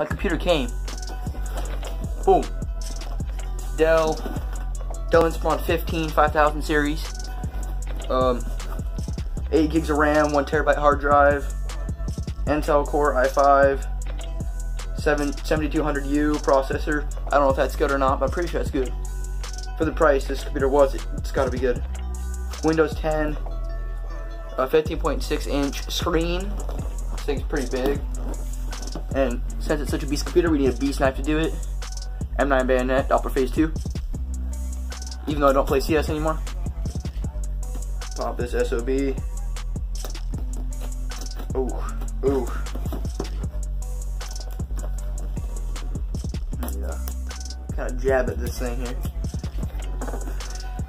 my computer came. Boom. Dell, Dell Inspiron 15 5000 series. Um, 8 gigs of RAM, 1 terabyte hard drive, Intel Core i5, 7, 7200U processor. I don't know if that's good or not, but I'm pretty sure that's good. For the price this computer was, it, has got to be good. Windows 10, a 15.6 inch screen. This thing's pretty big. And since it's such a beast computer, we need a beast knife to do it. M9 bayonet, Doppler Phase 2. Even though I don't play CS anymore. Pop this SOB. Ooh, ooh. Yeah. Kind of jab at this thing here.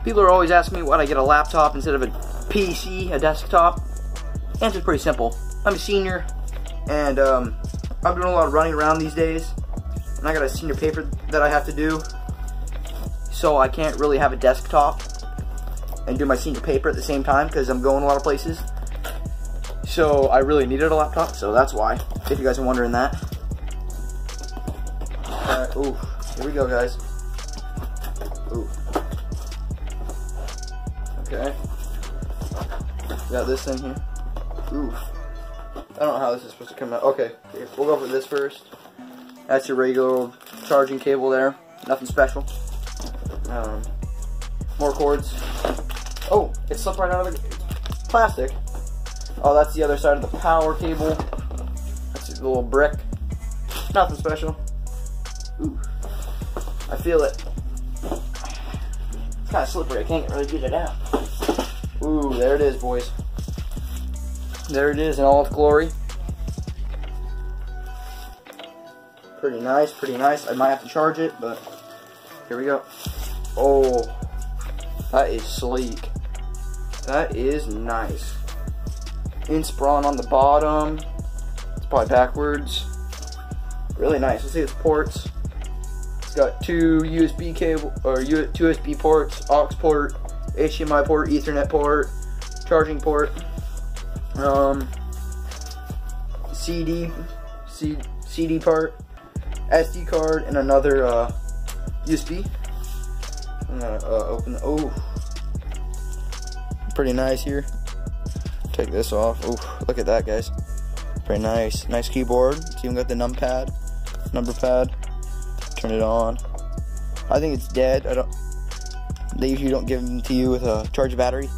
People are always asking me why I get a laptop instead of a PC, a desktop. Answer's pretty simple. I'm a senior, and um, I'm doing a lot of running around these days, and I got a senior paper that I have to do, so I can't really have a desktop and do my senior paper at the same time because I'm going a lot of places. So I really needed a laptop, so that's why, if you guys are wondering that. Uh, ooh, here we go, guys. Ooh. Okay. Got this thing here. Ooh. I don't know how this is supposed to come out. Okay, we'll go for this first. That's your regular charging cable there. Nothing special. Um, more cords. Oh, it slipped right out of the plastic. Oh, that's the other side of the power cable. That's a little brick. Nothing special. Ooh. I feel it. It's kind of slippery. I can't really get it out. Ooh, there it is, boys. There it is in all its glory. Pretty nice, pretty nice. I might have to charge it, but here we go. Oh, that is sleek. That is nice. Inspiron on the bottom. It's probably backwards. Really nice. Let's see its ports. It's got two USB cable or two USB ports, aux port, HDMI port, Ethernet port, charging port, um, CD, C, CD part, SD card, and another uh, USB. I'm gonna uh, open. Oh, pretty nice here. Take this off. Oh, look at that, guys. Pretty nice. Nice keyboard. It's even got the numpad, number pad. Turn it on. I think it's dead. I don't. They usually don't give them to you with a charge battery.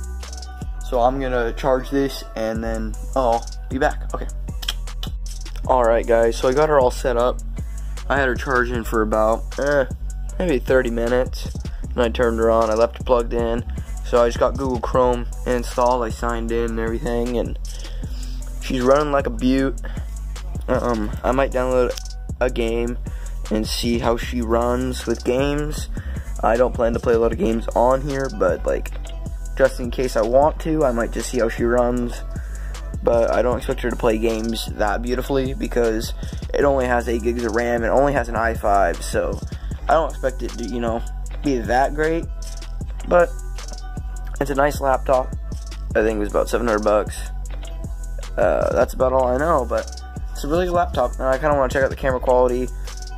So I'm gonna charge this and then I'll be back. Okay. Alright guys, so I got her all set up. I had her charging for about eh, maybe 30 minutes. And I turned her on, I left her plugged in. So I just got Google Chrome installed, I signed in and everything and she's running like a beaut. Um, I might download a game and see how she runs with games. I don't plan to play a lot of games on here, but like just in case I want to. I might just see how she runs. But I don't expect her to play games that beautifully because it only has 8 gigs of RAM and only has an i5. So I don't expect it to, you know, be that great. But it's a nice laptop. I think it was about 700 bucks. Uh, that's about all I know, but it's a really good laptop. And I kind of want to check out the camera quality.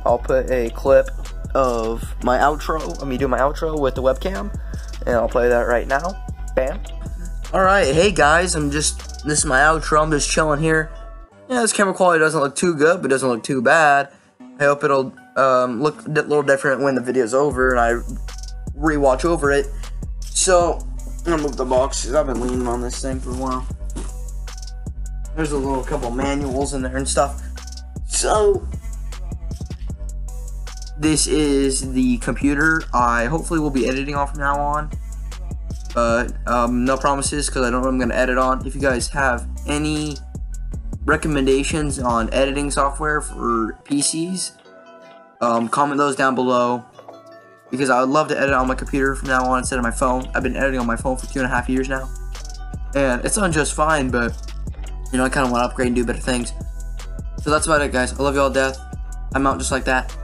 I'll put a clip of my outro, I mean, do my outro with the webcam, and I'll play that right now. Bam. Alright, hey guys, I'm just, this is my outro, I'm just chilling here. Yeah, this camera quality doesn't look too good, but doesn't look too bad. I hope it'll um, look a little different when the video's over and I rewatch over it. So, I'm gonna move the box because I've been leaning on this thing for a while. There's a little couple manuals in there and stuff. So, this is the computer I hopefully will be editing on from now on but um, no promises because I don't know what I'm going to edit on. If you guys have any recommendations on editing software for PCs, um, comment those down below because I would love to edit on my computer from now on instead of my phone. I've been editing on my phone for two and a half years now, and it's done just fine, but you know, I kind of want to upgrade and do better things. So that's about it, guys. I love you all death. I'm out just like that.